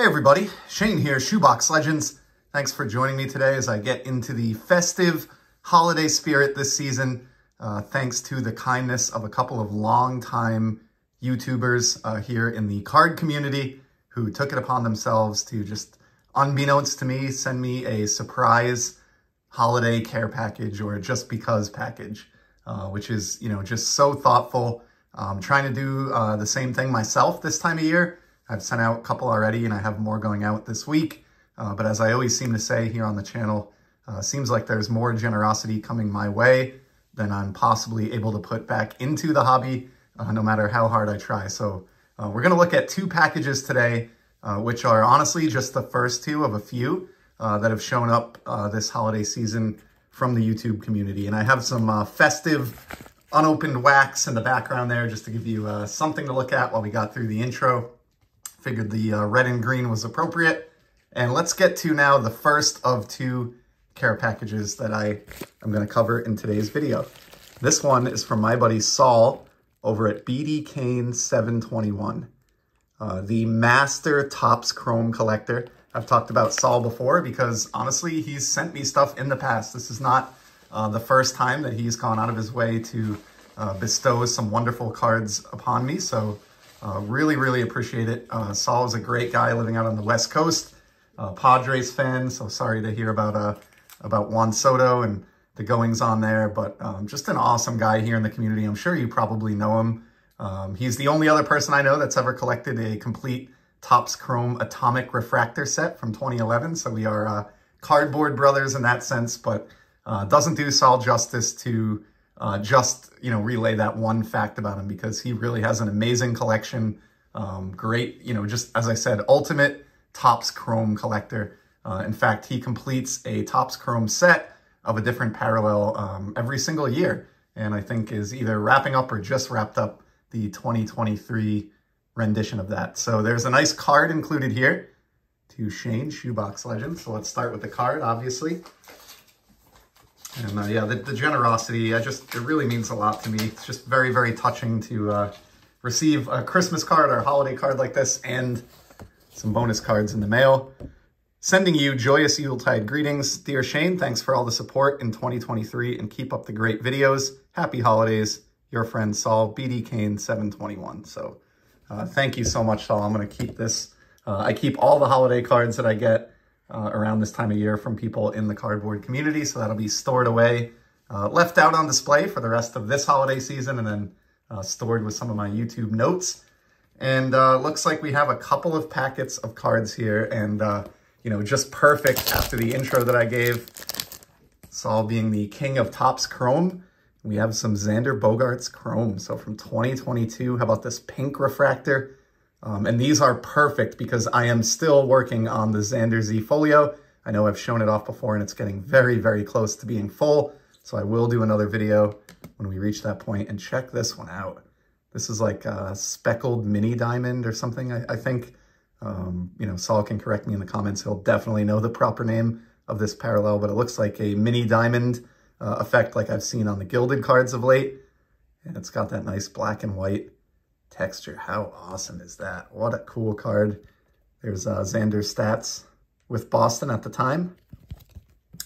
Hey everybody, Shane here, Shoebox Legends. Thanks for joining me today as I get into the festive holiday spirit this season. Uh, thanks to the kindness of a couple of long-time YouTubers uh, here in the card community who took it upon themselves to just, unbeknownst to me, send me a surprise holiday care package or just because package, uh, which is, you know, just so thoughtful. I'm trying to do uh, the same thing myself this time of year. I've sent out a couple already and I have more going out this week. Uh, but as I always seem to say here on the channel, uh, seems like there's more generosity coming my way than I'm possibly able to put back into the hobby, uh, no matter how hard I try. So uh, we're going to look at two packages today, uh, which are honestly just the first two of a few uh, that have shown up this holiday season from the YouTube community. And I have some festive unopened wax in the background there just to give you something to look at while we got through the intro. Figured the uh, red and green was appropriate. And let's get to now the first of two care packages that I am going to cover in today's video. This one is from my buddy Saul over at BD Kane 721, uh, the master Topps Chrome collector. I've talked about Saul before because honestly, he's sent me stuff in the past. This is not uh, the first time that he's gone out of his way to uh, bestow some wonderful cards upon me. So uh, really, really appreciate it. Uh, Saul is a great guy living out on the West Coast. Uh, Padres fan, so sorry to hear about uh, about Juan Soto and the goings on there, but um, just an awesome guy here in the community. I'm sure you probably know him. Um, he's the only other person I know that's ever collected a complete Topps Chrome Atomic Refractor set from 2011, so we are uh, cardboard brothers in that sense, but uh, doesn't do Saul justice to uh, just, you know, relay that one fact about him because he really has an amazing collection. Um, great, you know, just as I said, ultimate Topps Chrome collector. Uh, in fact, he completes a Topps Chrome set of a different parallel um, every single year. And I think is either wrapping up or just wrapped up the 2023 rendition of that. So there's a nice card included here to Shane, Shoebox Legend. So let's start with the card, obviously. And uh, yeah, the, the, generosity, I just, it really means a lot to me. It's just very, very touching to uh, receive a Christmas card or a holiday card like this and some bonus cards in the mail. Sending you joyous Yuletide greetings. Dear Shane, thanks for all the support in 2023 and keep up the great videos. Happy holidays. Your friend Saul, BD Kane 721. So uh, thank you so much, Saul. I'm going to keep this. Uh, I keep all the holiday cards that I get uh, around this time of year from people in the cardboard community. So that'll be stored away, uh, left out on display for the rest of this holiday season, and then uh, stored with some of my YouTube notes. And uh, looks like we have a couple of packets of cards here, and uh, you know, just perfect after the intro that I gave. Saul being the king of Topps Chrome. We have some Xander Bogaerts Chrome. So from 2022, how about this pink refractor? Um, and these are perfect because I am still working on the Xander Z Folio. I know I've shown it off before and it's getting very, very close to being full. So I will do another video when we reach that point and check this one out. This is like a speckled mini diamond or something, I, I think. Um, you know, Saul can correct me in the comments. He'll definitely know the proper name of this parallel, but it looks like a mini diamond uh, effect like I've seen on the gilded cards of late. And it's got that nice black and white texture. How awesome is that? What a cool card. There's uh, Xander's stats with Boston at the time.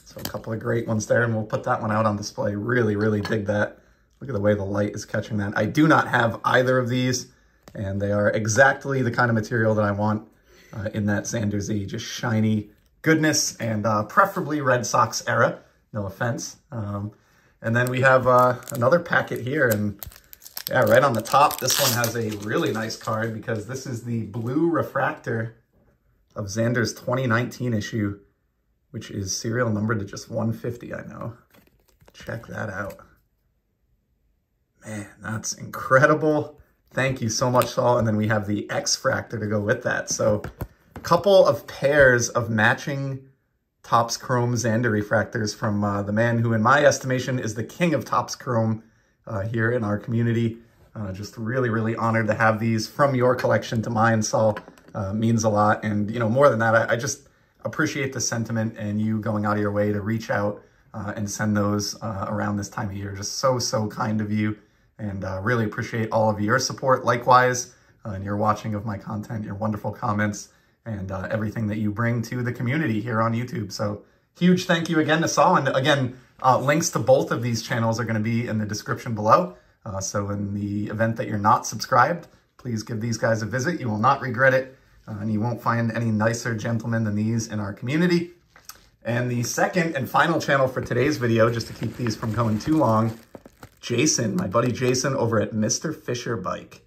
So a couple of great ones there, and we'll put that one out on display. Really, really dig that. Look at the way the light is catching that. I do not have either of these, and they are exactly the kind of material that I want uh, in that Xander Z. Just shiny goodness, and uh, preferably Red Sox era. No offense. Um, and then we have uh, another packet here, and yeah, right on the top, this one has a really nice card because this is the blue refractor of Xander's 2019 issue, which is serial numbered to just 150, I know. Check that out. Man, that's incredible. Thank you so much, Saul. And then we have the X-Fractor to go with that. So a couple of pairs of matching Topps Chrome Xander refractors from uh, the man who, in my estimation, is the king of Topps Chrome, uh, here in our community. Uh, just really, really honored to have these from your collection to mine, Saul. Uh, means a lot. And, you know, more than that, I, I, just appreciate the sentiment and you going out of your way to reach out uh, and send those uh, around this time of year. Just so, so kind of you. And uh, really appreciate all of your support. Likewise, and your watching of my content, your wonderful comments, and everything that you bring to the community here on YouTube. So huge thank you again to Saul. And again, uh, links to both of these channels are going to be in the description below. Uh, so in the event that you're not subscribed, please give these guys a visit. You will not regret it. Uh, and you won't find any nicer gentlemen than these in our community. And the second and final channel for today's video, just to keep these from going too long, Jason, my buddy Jason over at Mr. Fisher Bike.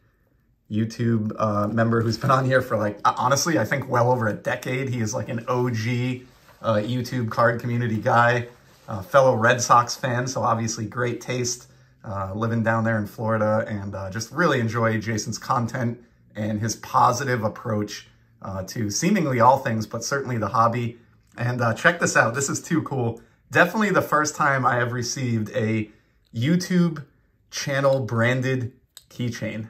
YouTube uh, member who's been on here for like, honestly, I think well over a decade. He is like an OG uh, YouTube card community guy, uh, fellow Red Sox fan, so obviously great taste uh, living down there in Florida and uh, just really enjoy Jason's content and his positive approach uh, to seemingly all things, but certainly the hobby. And check this out. This is too cool. Definitely the first time I have received a YouTube channel branded keychain.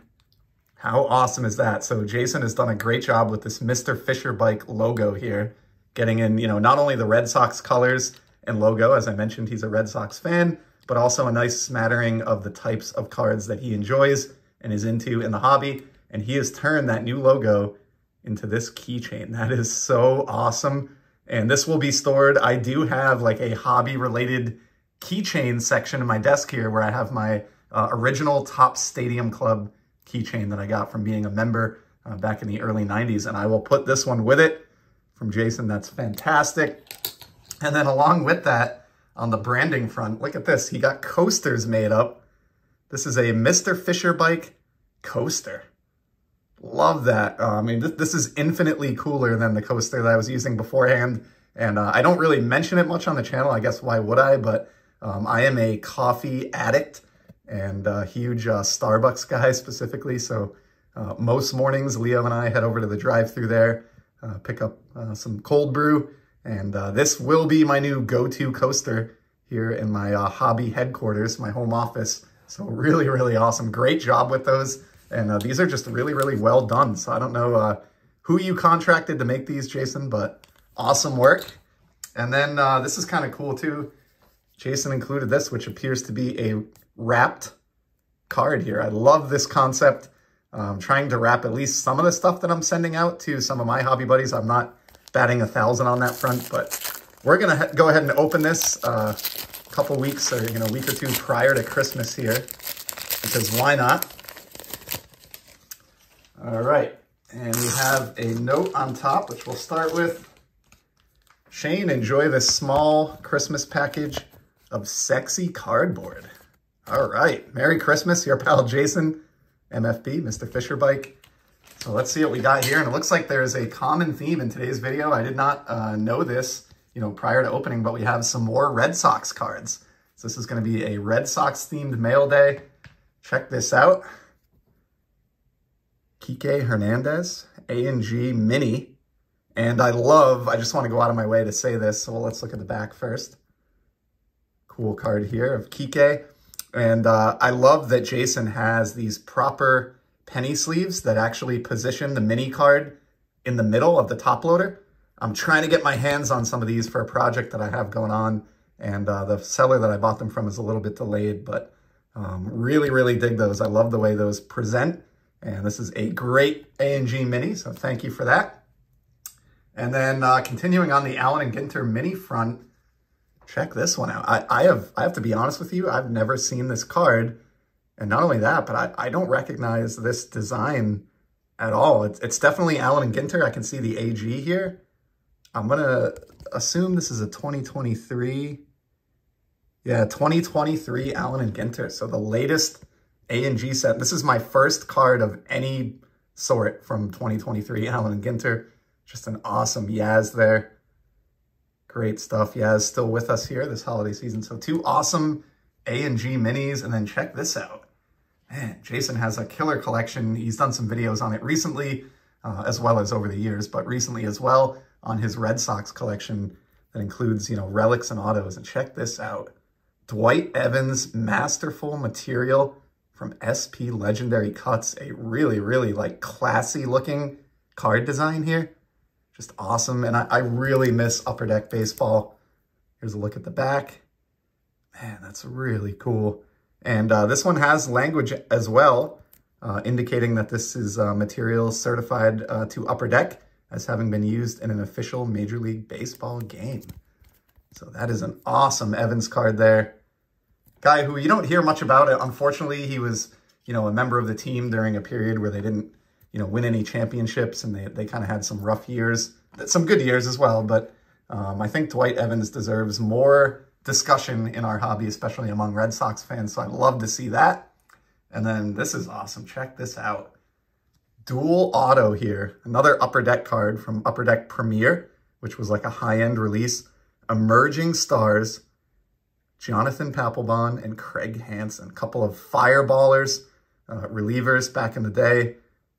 How awesome is that? So Jason has done a great job with this Mr. Fisher Bike logo here, getting in, you know, not only the Red Sox colors and logo, as I mentioned, he's a Red Sox fan, but also a nice smattering of the types of cards that he enjoys and is into in the hobby. And he has turned that new logo into this keychain. That is so awesome. And this will be stored. I do have like a hobby related keychain section in my desk here where I have my uh, original Topps Stadium Club keychain that I got from being a member uh, back in the early 90s. And I will put this one with it from Jason. That's fantastic. And then along with that, on the branding front, look at this. He got coasters made up. This is a Mr. Fisher bike coaster. Love that. Uh, I mean, this, this is infinitely cooler than the coaster that I was using beforehand. And uh, I don't really mention it much on the channel. I guess why would I? But um, I am a coffee addict and a huge uh, Starbucks guy specifically. So uh, most mornings, Leo and I head over to the drive through there, uh, pick up uh, some cold brew, and uh, this will be my new go-to coaster here in my uh, hobby headquarters, my home office. So really, really awesome. Great job with those. And these are just really, really well done. So I don't know who you contracted to make these, Jason, but awesome work. And then this is kind of cool too. Jason included this, which appears to be a wrapped card here. I love this concept. I'm trying to wrap at least some of the stuff that I'm sending out to some of my hobby buddies. I'm not batting a thousand on that front, but we're going to go ahead and open this uh, a couple weeks or you know, a week or two prior to Christmas here, because why not? All right, and we have a note on top, which we'll start with. Shane, enjoy this small Christmas package of sexy cardboard. All right. Merry Christmas, your pal Jason, MFB, Mr. Fisher Bike. So let's see what we got here. And it looks like there's a common theme in today's video. I did not uh, know this, you know, prior to opening, but we have some more Red Sox cards. So this is going to be a Red Sox themed mail day. Check this out. Kike Hernandez, A&G Mini. And I love, I just want to go out of my way to say this. So let's look at the back first. Cool card here of Kike. And uh, I love that Jason has these proper penny sleeves that actually position the mini card in the middle of the top loader. I'm trying to get my hands on some of these for a project that I have going on. And uh, the seller that I bought them from is a little bit delayed, but um, really, really dig those. I love the way those present. And this is a great A&G Mini, so thank you for that. And then uh, continuing on the Allen and Ginter Mini front, check this one out. I, I have I have to be honest with you, I've never seen this card. And not only that, but I, I don't recognize this design at all. It's, it's definitely Allen and Ginter. I can see the AG here. I'm going to assume this is a 2023. Yeah, 2023 Allen and Ginter. So the latest A and G set. This is my first card of any sort from 2023 Allen and Ginter. Just an awesome Yaz there. Great stuff. Yaz, is still with us here this holiday season. So two awesome A and G minis. And then check this out. Man, Jason has a killer collection. He's done some videos on it recently, uh, as well as over the years, but recently as well on his Red Sox collection that includes, you know, relics and autos. And check this out. Dwight Evans masterful material from SP Legendary Cuts. A really, really like classy looking card design here just awesome. And I, I really miss Upper Deck Baseball. Here's a look at the back. Man, that's really cool. And uh, this one has language as well, uh, indicating that this is uh, material certified uh, to Upper Deck. as having been used in an official Major League Baseball game. So that is an awesome Evans card there. Guy who you don't hear much about it. Unfortunately, he was, you know, a member of the team during a period where they didn't, you know, win any championships and they, they kind of had some rough years, some good years as well. But um, I think Dwight Evans deserves more discussion in our hobby, especially among Red Sox fans. So I'd love to see that. And then this is awesome. Check this out. Dual auto here. Another Upper Deck card from Upper Deck Premier, which was like a high-end release. Emerging Stars, Jonathan Papelbon and Craig Hansen. A couple of fireballers, uh, relievers back in the day.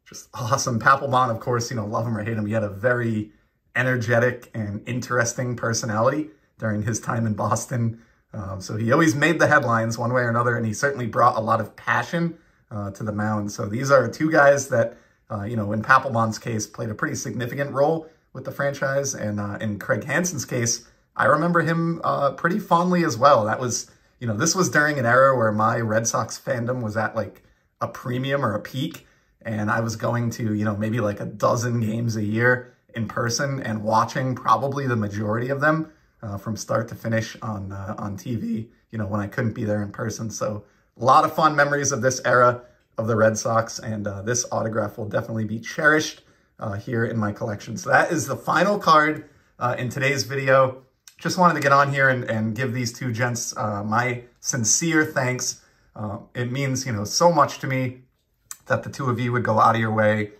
Just awesome. Papelbon, of course, you know, love him or hate him. He had a very energetic and interesting personality during his time in Boston. Um, so he always made the headlines one way or another, and he certainly brought a lot of passion uh, to the mound. So these are two guys that, uh, you know, in Papelbon's case, played a pretty significant role with the franchise. And uh, in Craig Hansen's case, I remember him uh, pretty fondly as well. That was, you know, this was during an era where my Red Sox fandom was at like a premium or a peak. And I was going to, you know, maybe like a dozen games a year in person and watching probably the majority of them uh, from start to finish on uh, on TV, you know, when I couldn't be there in person. So a lot of fun memories of this era of the Red Sox, and uh, this autograph will definitely be cherished uh, here in my collection. So that is the final card uh, in today's video. Just wanted to get on here and, and give these two gents uh, my sincere thanks. it means, you know, so much to me that the two of you would go out of your way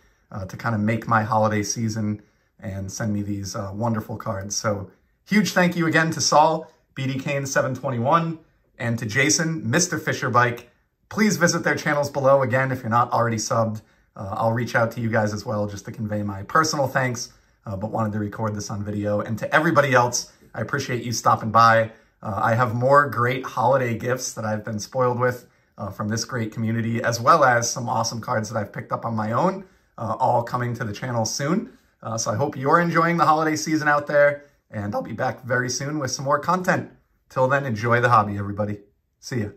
to kind of make my holiday season and send me these wonderful cards. So Huge thank you again to Saul, BD Kane 721, and to Jason, Mr. Fisher Bike. Please visit their channels below. Again, if you're not already subbed, uh, I'll reach out to you guys as well just to convey my personal thanks, uh, but wanted to record this on video. And to everybody else, I appreciate you stopping by. Uh, I have more great holiday gifts that I've been spoiled with uh, from this great community, as well as some awesome cards that I've picked up on my own, uh, all coming to the channel soon. Uh, so I hope you're enjoying the holiday season out there and I'll be back very soon with some more content. Till then, enjoy the hobby, everybody. See ya.